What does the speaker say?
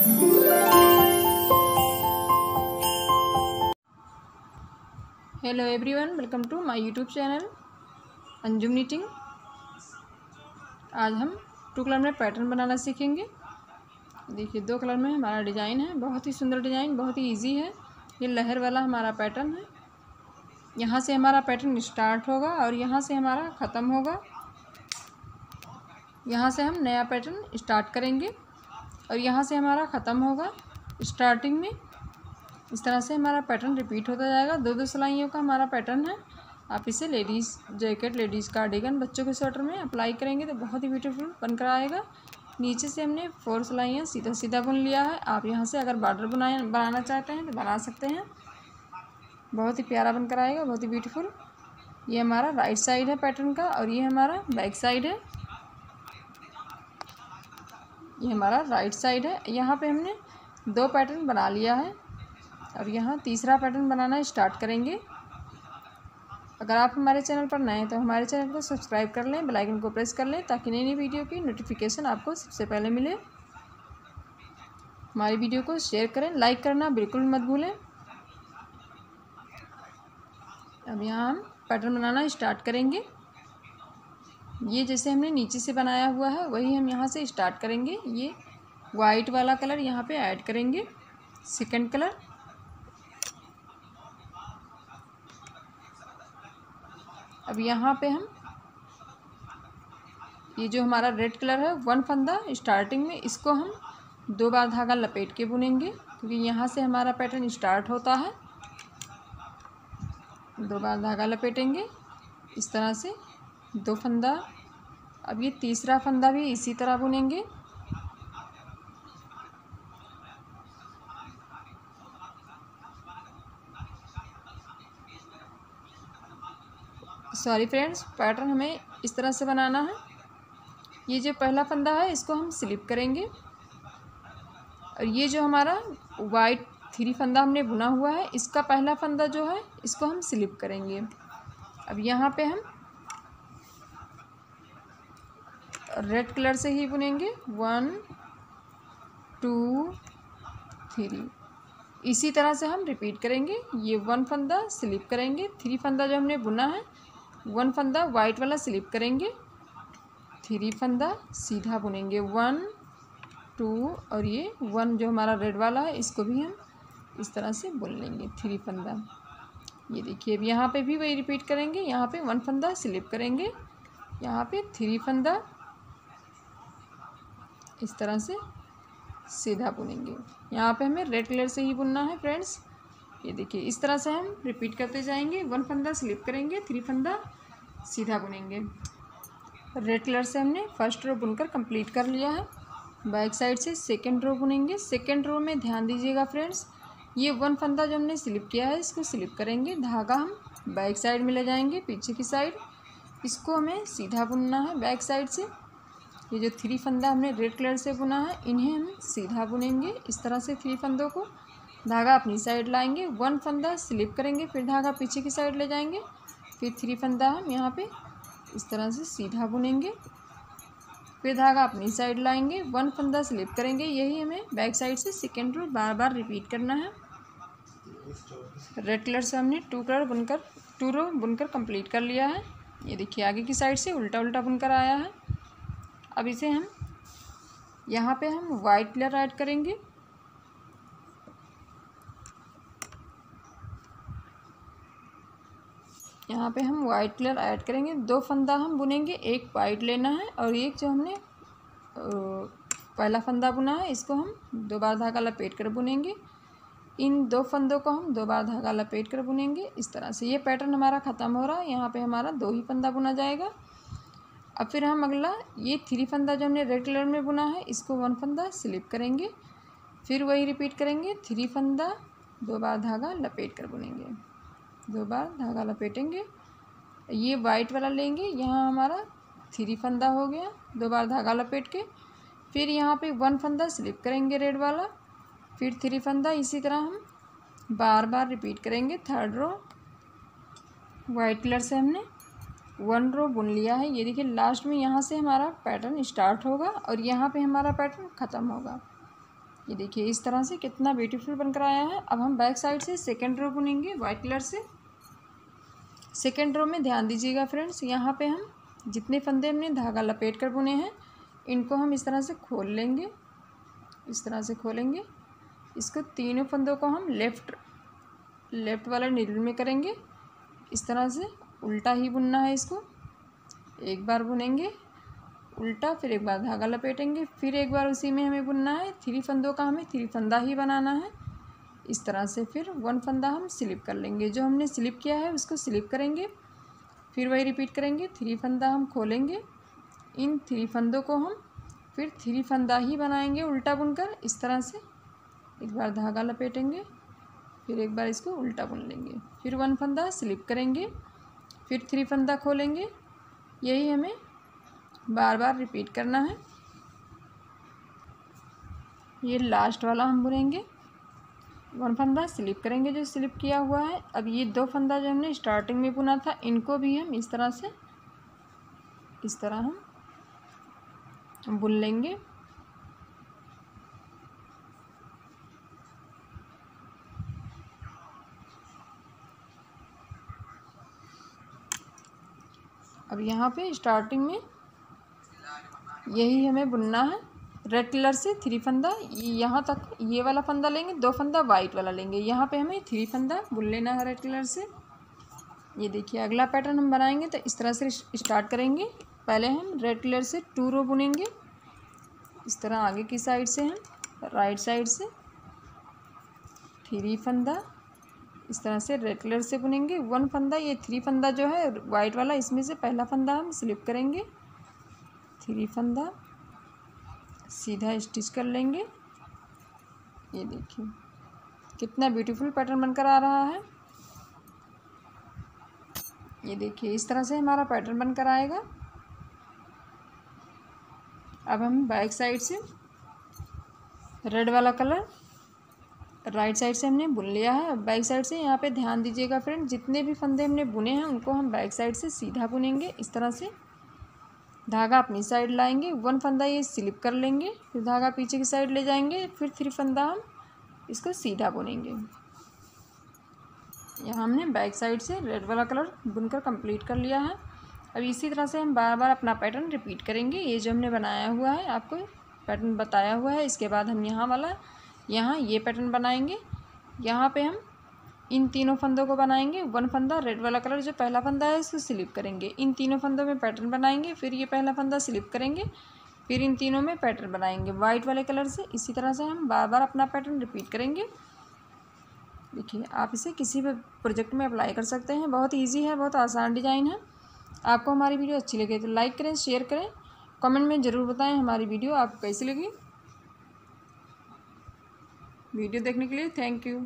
Hello everyone welcome to my YouTube channel Anjum knitting आज हम two colour में pattern बनाना सीखेंगे। देखिए, दो कलर में हमारा डिज़ाइन है, बहुत ही सुंदर डिज़ाइन बहुत ही इजी है। ये लहर वाला हमारा पैटर्न है। यहाँ से हमारा पैटर्न स्टार्ट होगा और यहाँ से हमारा ख़त्म होगा। यहाँ से हम नया पैटर्न स्टार्ट करेंगे। और यहाँ से हमारा ख़त्म होगा स्टार्टिंग में। इस तरह से हमारा पैटर्न रिपीट होता जाएगा। दो दो सिलाइयों का हमारा पैटर्न है। आप इसे लेडीज़ जैकेट लेडीज़ कार्डिगन बच्चों के स्वेटर में अप्लाई करेंगे तो बहुत ही ब्यूटीफुल बनकर आएगा। नीचे से हमने फोर सिलाइयाँ सीधा सीधा बुन लिया है। आप यहाँ से अगर बॉर्डर बनाए बनाना चाहते हैं तो बना सकते हैं। बहुत ही प्यारा बनकर आएगा, बहुत ही ब्यूटीफुल ये हमारा राइट साइड है पैटर्न का और ये हमारा बैक साइड है। ये हमारा राइट साइड है। यहाँ पे हमने दो पैटर्न बना लिया है। और यहाँ तीसरा पैटर्न बनाना स्टार्ट करेंगे। अगर आप हमारे चैनल पर नए हैं तो हमारे चैनल को सब्सक्राइब कर लें बेल आइकन को प्रेस कर लें, ताकि नई नई वीडियो की नोटिफिकेशन आपको सबसे पहले मिले। हमारी वीडियो को शेयर करें लाइक करना बिल्कुल मत भूलें। अब यहाँ हम पैटर्न बनाना स्टार्ट करेंगे। ये जैसे हमने नीचे से बनाया हुआ है, वही हम यहाँ से स्टार्ट करेंगे। ये वाइट वाला कलर यहाँ पे ऐड करेंगे। सेकंड कलर अब यहाँ पे हम ये जो हमारा रेड कलर है वन फंदा स्टार्टिंग में, इसको हम दो बार धागा लपेट के बुनेंगे, क्योंकि यहाँ से हमारा पैटर्न स्टार्ट होता है। दो बार धागा लपेटेंगे, इस तरह से। दो फंदा। अब ये तीसरा फंदा भी इसी तरह बुनेंगे। सॉरी फ्रेंड्स पैटर्न हमें इस तरह से बनाना है। ये जो पहला फंदा है, इसको हम स्लिप करेंगे। और ये जो हमारा वाइट थ्री फंदा हमने बुना हुआ है, इसका पहला फंदा जो है, इसको हम स्लिप करेंगे। अब यहाँ पे हम रेड कलर से ही बुनेंगे। वन टू थ्री इसी तरह से हम रिपीट करेंगे। ये वन फंदा स्लिप करेंगे। थ्री फंदा जो हमने बुना है वन फंदा वाइट वाला स्लिप करेंगे। थ्री फंदा सीधा बुनेंगे। वन टू और ये वन जो हमारा रेड वाला है, इसको भी हम इस तरह से बुन लेंगे। थ्री फंदा। ये देखिए, अब यहाँ पे भी वही रिपीट करेंगे। यहाँ पे वन फंदा स्लिप करेंगे। यहाँ पे थ्री फंदा इस तरह से सीधा बुनेंगे। यहाँ पे हमें रेड कलर से ही बुनना है फ्रेंड्स ये देखिए, इस तरह से हम रिपीट करते जाएँगे। वन फंदा स्लिप करेंगे थ्री फंदा सीधा बुनेंगे। रेड कलर से हमने फ़र्स्ट रो बुनकर कंप्लीट कर लिया है। बैक साइड से सेकेंड रो बुनेंगे। सेकेंड रो में ध्यान दीजिएगा फ्रेंड्स ये वन फंदा जो हमने स्लिप किया है, इसको स्लिप करेंगे। धागा हम बैक साइड में ले जाएँगे, पीछे की साइड इसको हमें सीधा बुनना है बैक साइड से। ये जो थ्री फंदा हमने रेड कलर से बुना है, इन्हें हम सीधा बुनेंगे। इस तरह से थ्री फंदों को धागा अपनी साइड लाएँगे, वन फंदा स्लिप करेंगे, फिर धागा पीछे की साइड ले जाएँगे। फिर थ्री फंदा हम यहाँ पे इस तरह से सीधा बुनेंगे। फिर धागा अपनी साइड लाएँगे, वन फंदा स्लिप करेंगे। यही हमें बैक साइड से सेकेंड रो बार बार रिपीट करना है। रेड कलर से हमने टू कलर बुनकर टू रो बुनकर कंप्लीट कर लिया है। ये देखिए आगे की साइड से उल्टा उल्टा बुनकर आया है। अब इसे हम यहाँ पे हम वाइट कलर ऐड करेंगे। यहाँ पे हम वाइट कलर ऐड करेंगे। दो फंदा हम बुनेंगे, एक वाइट लेना है और एक जो हमने पहला फंदा बुना है, इसको हम दो बार धागा लपेट कर बुनेंगे। इन दो फंदों को हम दो बार धागा लपेट कर बुनेंगे। इस तरह से ये पैटर्न हमारा ख़त्म हो रहा है। यहाँ पे हमारा दो ही फंदा बुना जाएगा। अब फिर हम अगला, ये थ्री फंदा जो हमने रेड कलर में बुना है, इसको वन फंदा स्लिप करेंगे। फिर वही रिपीट करेंगे थ्री फंदा, दो बार धागा लपेट कर बुनेंगे। दो बार धागा लपेटेंगे। ये वाइट वाला लेंगे, यहाँ हमारा थ्री फंदा हो गया, दो बार धागा लपेट के। फिर यहाँ पे वन फंदा स्लिप करेंगे रेड वाला। फिर थ्री फंदा, इसी तरह हम बार बार रिपीट करेंगे। थर्ड रो वाइट कलर से हमने वन रो बुन लिया है। ये देखिए लास्ट में यहाँ से हमारा पैटर्न स्टार्ट होगा और यहाँ पे हमारा पैटर्न ख़त्म होगा। ये देखिए, इस तरह से कितना ब्यूटीफुल बनकर आया है। अब हम बैक साइड से सेकेंड रो बुनेंगे वाइट कलर से। सेकेंड रो में ध्यान दीजिएगा फ्रेंड्स यहाँ पे हम जितने फंदे हमने धागा लपेट कर बुने हैं, इनको हम इस तरह से खोल लेंगे। इस तरह से खोलेंगे। इसको तीनों फंदों को हम लेफ़्ट लेफ़्ट वाला नीडल में करेंगे। इस तरह से उल्टा ही बुनना है इसको। एक बार बुनेंगे, उल्टा, फिर एक बार धागा लपेटेंगे, फिर एक बार उसी में हमें बुनना है। थ्री फंदों का हमें थ्री फंदा ही बनाना है। इस तरह से फिर वन फंदा हम स्लिप कर लेंगे। जो हमने स्लिप किया है उसको स्लिप करेंगे, फिर वही रिपीट करेंगे। थ्री फंदा हम खोलेंगे। इन थ्री फंदों को हम फिर थ्री फंदा ही बनाएँगे उल्टा बुनकर। इस तरह से एक बार धागा लपेटेंगे, फिर एक बार इसको उल्टा बुन लेंगे। फिर वन फंदा स्लिप करेंगे। फिर थ्री फंदा खोलेंगे। यही हमें बार बार रिपीट करना है। ये लास्ट वाला हम बुनेंगे। वन फंदा स्लिप करेंगे जो स्लिप किया हुआ है। अब ये दो फंदा जो हमने स्टार्टिंग में बुना था, इनको भी हम इस तरह से, इस तरह हम बुन लेंगे। अब यहाँ पे स्टार्टिंग में यही हमें बुनना है। रेड कलर से थ्री फंदा, यहाँ तक ये वाला फंदा लेंगे, दो फंदा वाइट वाला लेंगे। यहाँ पे हमें थ्री फंदा बुन लेना है रेड कलर से। ये देखिए, अगला पैटर्न हम बनाएँगे तो इस तरह से स्टार्ट करेंगे। पहले हम रेड कलर से टू रो बुनेंगे। इस तरह आगे की साइड से हम राइट साइड से थ्री फंदा इस तरह से रेड कलर से बुनेंगे। वन फंदा, ये थ्री फंदा जो है वाइट वाला, इसमें से पहला फंदा हम स्लिप करेंगे। थ्री फंदा, सीधा स्टिच कर लेंगे। ये देखिए, कितना ब्यूटीफुल पैटर्न बनकर आ रहा है। ये देखिए, इस तरह से हमारा पैटर्न बनकर आएगा। अब हम बैक साइड से रेड वाला कलर राइट साइड से हमने बुन लिया है। बैक साइड से यहाँ पे ध्यान दीजिएगा फ्रेंड, जितने भी फंदे हमने बुने हैं, उनको हम बैक साइड से सीधा बुनेंगे। इस तरह से धागा अपनी साइड लाएँगे। वन फंदा ये स्लिप कर लेंगे, फिर धागा पीछे की साइड ले जाएँगे, फिर थ्री फंदा हम इसको सीधा बुनेंगे। यहाँ हमने बैक साइड से रेड वाला कलर बुनकर कंप्लीट कर लिया है। अब इसी तरह से हम बार बार अपना पैटर्न रिपीट करेंगे। ये जो हमने बनाया हुआ है, आपको पैटर्न बताया हुआ है। इसके बाद हम यहाँ वाला यहाँ ये पैटर्न बनाएँगे। यहाँ पे हम इन तीनों फंदों को बनाएँगे। वन फंदा रेड वाला कलर जो पहला फंदा है इसको स्लिप करेंगे। इन तीनों फंदों में पैटर्न बनाएँगे, फिर ये पहला फंदा स्लिप करेंगे, फिर इन तीनों में पैटर्न बनाएँगे। वाइट वाले कलर से इसी तरह से हम बार बार अपना पैटर्न रिपीट करेंगे। देखिए, आप इसे किसी भी प्रोजेक्ट में अप्लाई कर सकते हैं। बहुत ईजी है, बहुत आसान डिज़ाइन है। आपको हमारी वीडियो अच्छी लगे तो लाइक करें शेयर करें। कमेंट में ज़रूर बताएँ हमारी वीडियो आपको कैसी लगी। वीडियो देखने के लिए थैंक यू।